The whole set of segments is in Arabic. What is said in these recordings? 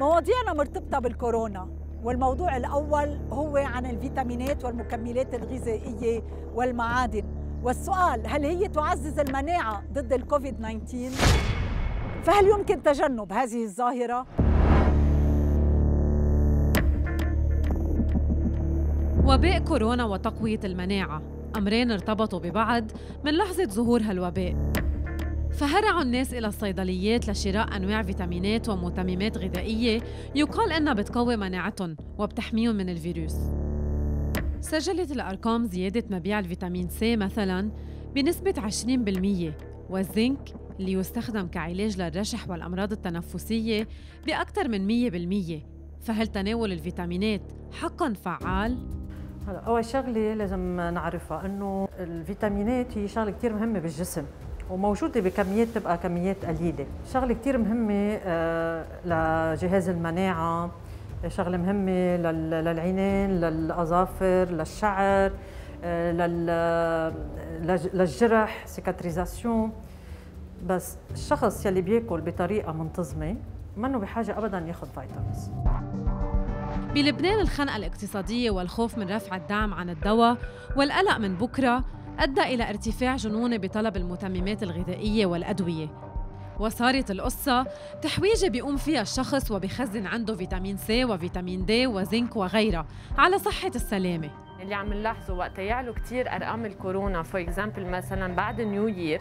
مواضيعنا مرتبطة بالكورونا والموضوع الأول هو عن الفيتامينات والمكملات الغذائية والمعادن والسؤال هل هي تعزز المناعة ضد الكوفيد 19؟ فهل يمكن تجنب هذه الظاهرة؟ وباء كورونا وتقوية المناعة أمرين ارتبطوا ببعض من لحظة ظهور هالوباء فهرعوا الناس إلى الصيدليات لشراء أنواع فيتامينات ومتممات غذائية يقال إنها بتقوي مناعتهم وبتحميهم من الفيروس. سجلت الأرقام زيادة مبيع الفيتامين سي مثلاً بنسبة 20% والزنك اللي يستخدم كعلاج للرشح والأمراض التنفسية بأكثر من 100% فهل تناول الفيتامينات حقاً فعال؟ هلا أول شغلة لازم نعرفها إنه الفيتامينات هي شغلة كثير مهمة بالجسم. وموجودة بكميات تبقى كميات قليلة. شغلة كثير مهمة آه، لجهاز المناعة. شغلة مهمة للعينين للأظافر للشعر آه، للجرح cicatrisation. بس الشخص يلي بياكل بطريقة منتظمة منه بحاجة ابدا ياخذ vitamins. بلبنان الخنقة الاقتصادية والخوف من رفع الدعم عن الدواء والقلق من بكرة أدى إلى ارتفاع جنوني بطلب المتممات الغذائية والأدوية. وصارت القصة تحويجة بيقوم فيها الشخص وبخزن عنده فيتامين سي وفيتامين دي وزنك وغيرها على صحة السلامة. اللي عم نلاحظه وقت يعلو كثير أرقام الكورونا. for example مثلا بعد New Year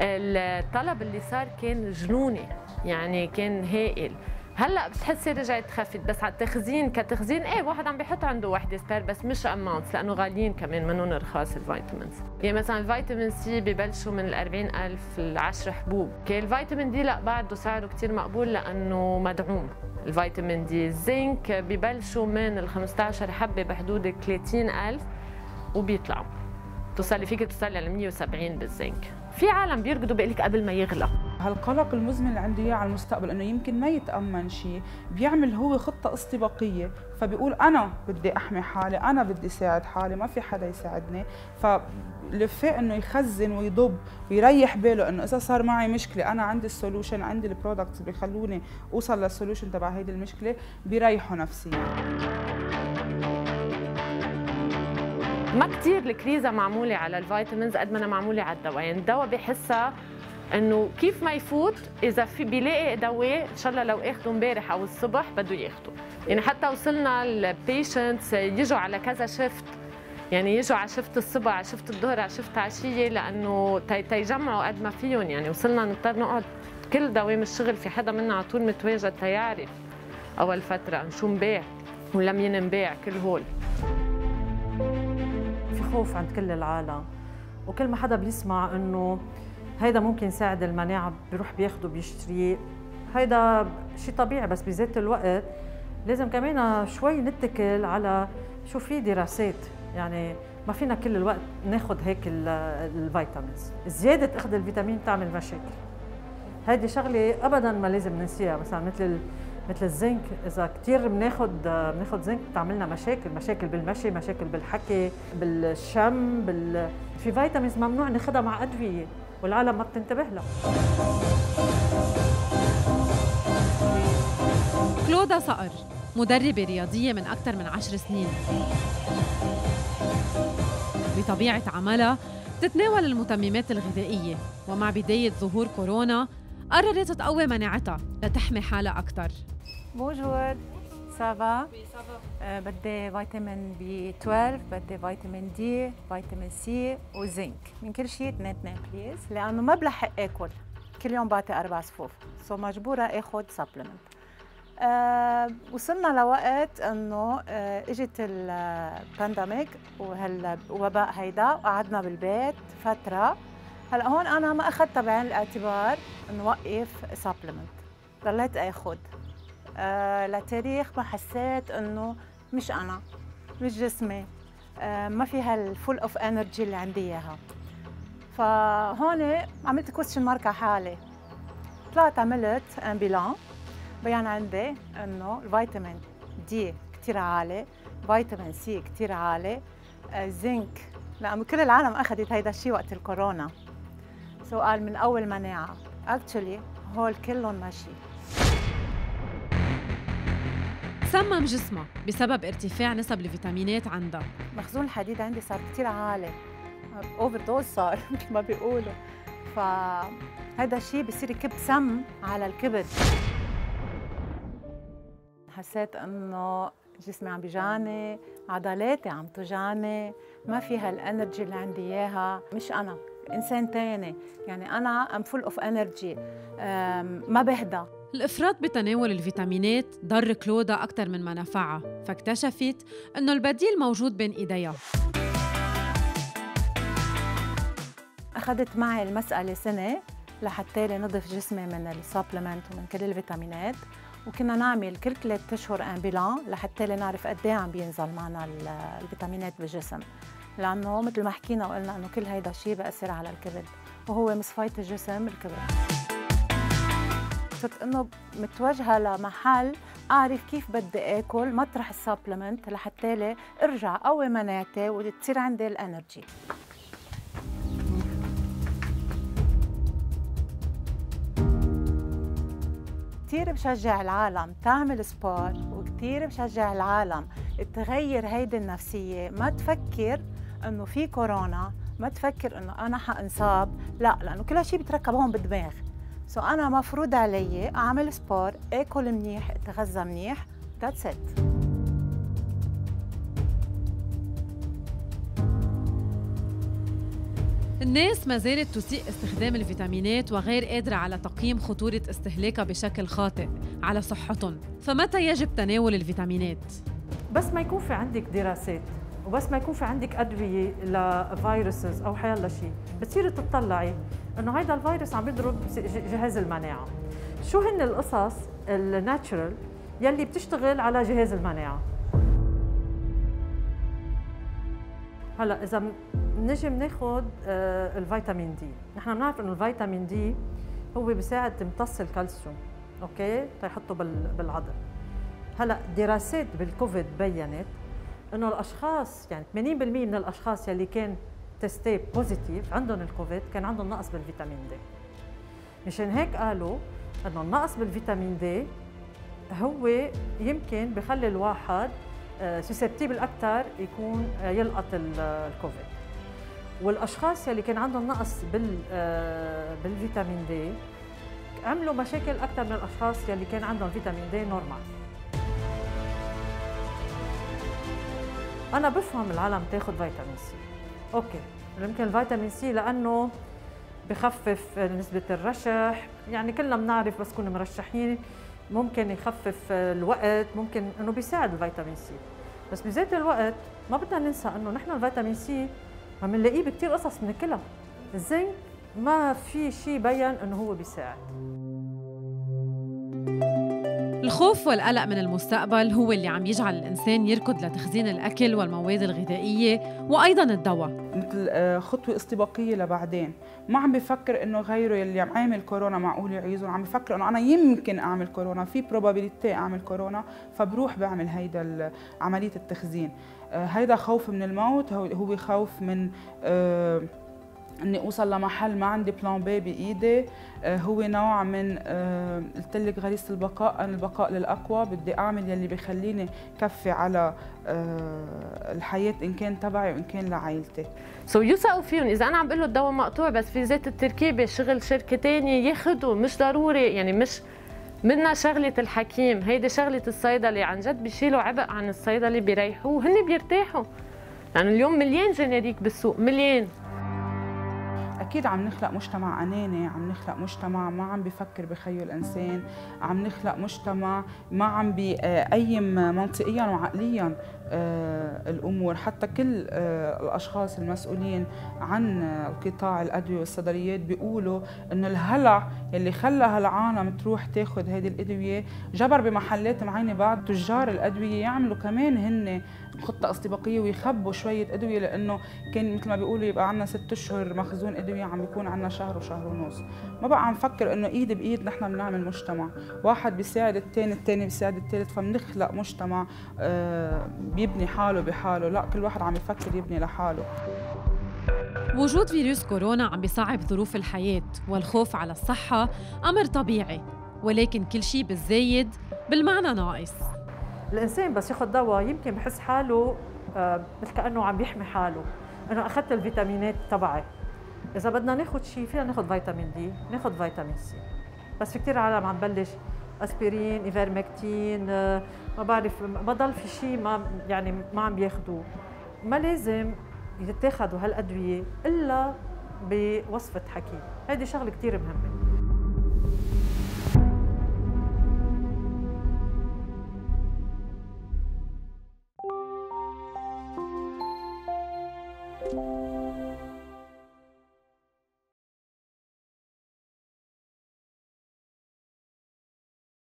الطلب اللي صار كان جنوني يعني كان هائل. هلا بتحسي رجعت خفت بس على التخزين كتخزين إيه واحد عم بيحط عنده وحده spare بس مش amounts لأنه غاليين كمان منهم رخاص ال vitamins. يعني مثلا الفيتامين سي ببلشوا من ال 40000 ل 10 حبوب. كي الفيتامين دي لأ بعده سعره كثير مقبول لأنه مدعوم. الفيتامين دي الزنك ببلشوا من ال 15 حبة بحدود 30000 وبيطلعوا. توصلي فيك توصلي ل 170 بالزنك. في عالم بيركضوا بيقول لك قبل ما يغلى. هالقلق المزمن اللي عنده إياه على المستقبل إنه يمكن ما يتأمن شيء بيعمل هو خطة استباقية. فبيقول أنا بدي أحمي حالي أنا بدي ساعد حالي ما في حدا يساعدني. فلفاه إنه يخزن ويضب ويريح باله إنه إذا صار معي مشكلة أنا عندي ال solution عندي ال products بيخلوني أوصل لل solution تبع هيدي المشكلة بيريحوا نفسيا ما كثير الكريزة معمولة على ال vitamins قد ما هي معمولة على الدواء. يعني الدواء بحسها إنه كيف ما يفوت إذا في بيلاقي دواء إن شاء الله لو اخذه امبارح أو الصبح بده ياخذه يعني حتى وصلنا ال patients يجوا على كذا شفت يعني يجوا على شفت الصبح على شفت الظهر على شفت عشيه لأنه تيجمعوا قد ما فيهم. يعني وصلنا نضطر نقعد كل دوام الشغل في حدا منا على طول متواجد تيعرف أول فترة شو انباع ولم ينباع كل هول. في خوف عند كل العالم. وكل ما حدا بيسمع إنه هيدا ممكن يساعد المناعة بيروح بياخده بيشتريه. هيدا شيء طبيعي بس بذات الوقت لازم كمان شوي نتكل على شو في دراسات. يعني ما فينا كل الوقت ناخذ هيك ال vitamins. زيادة أخذ الفيتامين بتعمل مشاكل. هيدي شغلة أبدا ما لازم ننسيها. مثلا مثل مثل الزنك إذا كثير بناخذ بناخذ زنك بتعملنا مشاكل. مشاكل بالمشي مشاكل بالحكي بالشم بال... في vitamins ممنوع ناخذها مع أدوية. والعالم ما بتنتبه لها كلودا صقر مدربة رياضية من أكثر من عشر سنين. بطبيعة عملها تتناول المتممات الغذائية ومع بداية ظهور كورونا قررت تقوي مناعتها لتحمي حالها أكثر. Bonjour. Ça va آه بدي فيتامين بي 12 بدي فيتامين دي فيتامين سي وزنك من كل شيء اثنين اثنين please لأنه ما بلحق آكل. كل يوم بعطي أربع صفوف. so مجبورة آخذ supplement آه وصلنا لوقت إنه آه إجت ال pandemic وهالوباء هيدا وقعدنا بالبيت فترة. هلأ هون أنا ما اخذتها بعين الاعتبار نوقف supplement ضليت آخذ. آه لتاريخ ما حسيت إنه مش أنا مش جسمي. آه ما في هال full of energy اللي عندي إياها. فهون عملت question mark على حالي. طلعت عملت un bilan بين عندي إنه الفيتامين دي كثير عالي فيتامين سي كثير عالي آه زنك لأنه كل العالم أخذت هيدا الشيء وقت الكورونا. سؤال من أول مناعة. actually هول كلهم ماشي. تسمم جسمها بسبب ارتفاع نسب الفيتامينات عندها مخزون الحديد عندي صار كثير عالي. overdose صار مثل ما بيقولوا. فهذا الشيء بصير يكب سم على الكبد. حسيت إنه جسمي عم بيجاني عضلاتي عم توجعني ما في هال energy اللي عندي إياها. مش أنا إنسان تاني. يعني أنا I'm full of energy ما بهدى. الإفراط بتناول الفيتامينات ضر كلودا أكثر من ما نفعها فاكتشفت إنه البديل موجود بين إيديها. أخذت معي المسألة سنة لحتى نضيف جسمي من السبلمنت ومن كل الفيتامينات وكنا نعمل كل ثلاث أشهر امبيلان لحتى نعرف قد إيه عم بينزل معنا الفيتامينات بالجسم. لأنه مثل ما حكينا وقلنا إنه كل هيدا الشيء بأثر على الكبد وهو مصفاية الجسم الكبد. صرت إنه متوجهة لمحل أعرف كيف بدي آكل مطرح ال supplement لحتى أرجع قوي مناعتي وتصير عندي ال energy كثير بشجع العالم تعمل sport وكثير بشجع العالم تغير هيدي النفسية. ما تفكر إنه في كورونا ما تفكر إنه أنا حأنصاب لا لأنه كل شيء بيتركب هون بالدماغ. So أنا مفروض علي أعمل sport آكل منيح أتغذى منيح. That's it الناس ما زالت تسيء استخدام الفيتامينات وغير قادرة على تقييم خطورة استهلاكها بشكل خاطئ على صحتهم. فمتى يجب تناول الفيتامينات؟ بس ما يكون في عندك دراسات وبس ما يكون في عندك أدوية ل viruses أو حيلا شيء. بتصيري تطلعي إنه هيدا الفيروس عم يضرب جهاز المناعة. شو هن القصص ال natural يلي بتشتغل على جهاز المناعة؟ هلا إذا نجي بناخذ آه، الفيتامين D. نحن بنعرف إنه الفيتامين D هو بيساعد تمتص الكالسيوم okay؟ تيحطه بالعظم هلا دراسات بالكوفيد بينت إنه الأشخاص يعني 80% من الأشخاص يلي كان test positive عندهم الكوفيد كان عندهم نقص بالفيتامين D. مشان هيك قالوا إنه النقص بالفيتامين D هو يمكن بخلي الواحد susceptible أكثر يكون آه، يلقط الكوفيد. والأشخاص يلي كان عندهم نقص بال آه، بالفيتامين D عملوا مشاكل أكثر من الأشخاص يلي كان عندهم فيتامين D normal أنا بفهم العالم تاخذ فيتامين C. Okay. يمكن الفيتامين C لأنه بخفف نسبة الرشح. يعني كلنا بنعرف بس كنا مرشحين ممكن يخفف الوقت ممكن إنه بيساعد الفيتامين C بس بذات الوقت ما بدنا ننسى إنه نحن الفيتامين C عم نلاقيه بكثير قصص بناكلها الزنك ما في شيء بين إنه هو بيساعد. الخوف والقلق من المستقبل هو اللي عم يجعل الإنسان يركض لتخزين الأكل والمواد الغذائية وأيضا الدواء. مثل آه، خطوة استباقية لبعدين. ما عم بفكر إنه غيره يلي عم عامل كورونا معقول يعيزهم عم بفكر إنه أنا يمكن أعمل كورونا. في probability أعمل كورونا فبروح بعمل هيدا عملية التخزين. آه، هيدا خوف من الموت هو خوف من آه إني أوصل لمحل ما عندي plan B بإيدي. آه، هو نوع من آه، قلت لك غريزة البقاء. أنا البقاء للأقوى بدي أعمل يلي بخليني كفي على آه، الحياة إن كان تبعي وإن كان لعائلتي. so فيهم إذا أنا عم بقول له الدواء مقطوع بس في ذات التركيبة شغل شركة ثانية ياخذوا مش ضروري يعني مش منا شغلة الحكيم. هيدي شغلة الصيدلي. عن جد بيشيلوا عبء عن الصيدلي بيريحوه. هن بيرتاحوا. لأنه اليوم مليان generic بالسوق مليان. أكيد عم نخلق مجتمع أناني عم نخلق مجتمع ما عم بفكر بخيو الإنسان عم نخلق مجتمع ما عم بيقيم منطقيا وعقليا. آه، الأمور حتى كل آه، الأشخاص المسؤولين عن القطاع الأدوية والصيدليات بيقولوا انه الهلع اللي خلى هالعالم تروح تاخذ هذه الأدوية جبر بمحلات معينة بعد تجار الأدوية يعملوا كمان هن خطة استباقيه ويخبوا شوية أدوية لأنه كان مثل ما بيقولوا يبقى عندنا ست أشهر مخزون أدوية عم بيكون عندنا شهر وشهر ونص. ما بقى عم نفكر إنه إيد بإيد نحن بنعمل مجتمع. واحد بيساعد الثاني الثاني بيساعد الثالث فبنخلق مجتمع آه بيبني حاله بحاله. لا كل واحد عم يفكر يبني لحاله. وجود فيروس كورونا عم بيصعب ظروف الحياة والخوف على الصحة أمر طبيعي ولكن كل شيء بالزايد بالمعنى ناقص. الإنسان بس ياخذ دواء يمكن بحس حاله آه، مثل كأنه عم بيحمي حاله. انه أخذت الفيتامينات تبعي. إذا بدنا ناخذ شيء فينا ناخذ فيتامين D ناخذ فيتامين C بس في كثير عالم عم بلش أسبرين ايفيرمكتين آه، ما بعرف ما ضل في شيء ما يعني ما عم بياخذوه ما لازم يتاخذوا هالأدوية إلا بوصفة حكيم. هذه شغلة كثير مهمة.